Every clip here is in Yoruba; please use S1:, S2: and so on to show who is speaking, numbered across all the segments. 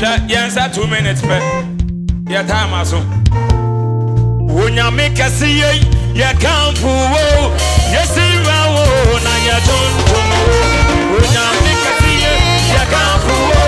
S1: hwɛ yɛn nsa two minutes pɛ yɛ time aso wonyame kɛse yei yɛ kamfo wo yɛsira wo na yɛ tontom wo wonyame kɛse yei
S2: yɛ kamfo wo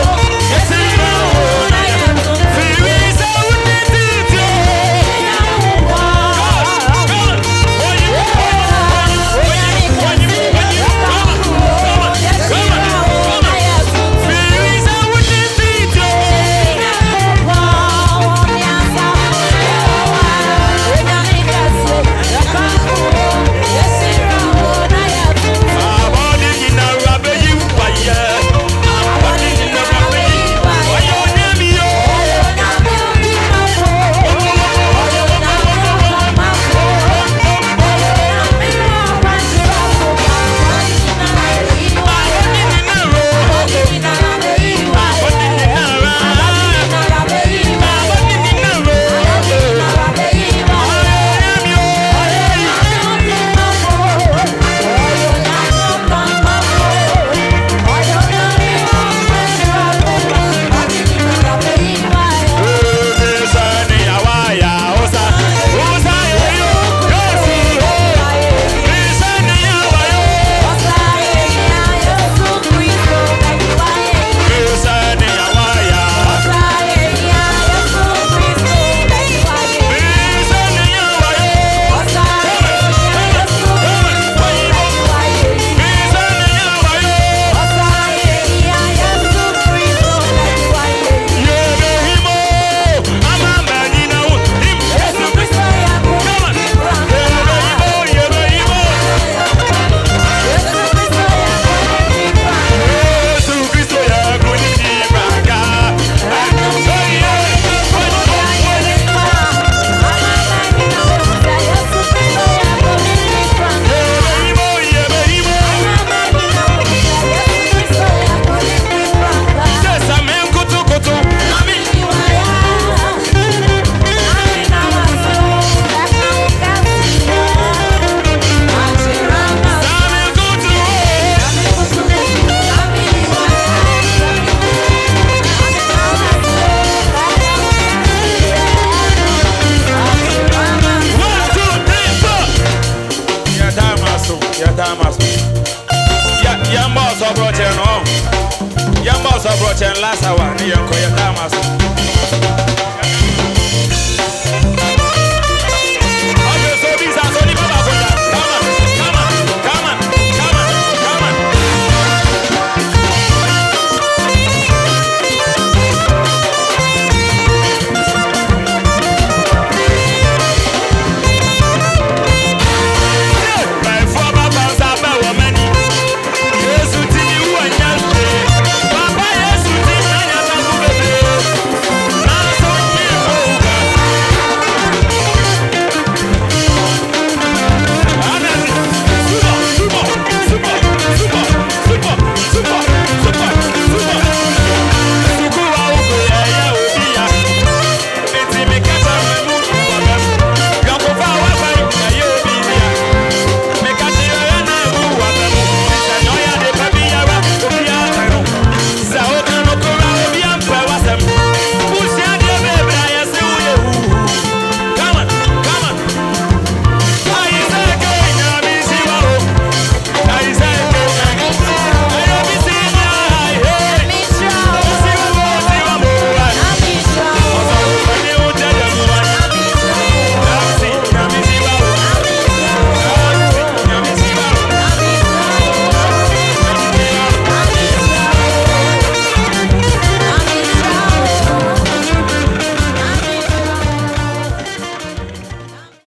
S3: sọ bọ̀ọ̀kyẹn last hour ne yɛn kɔ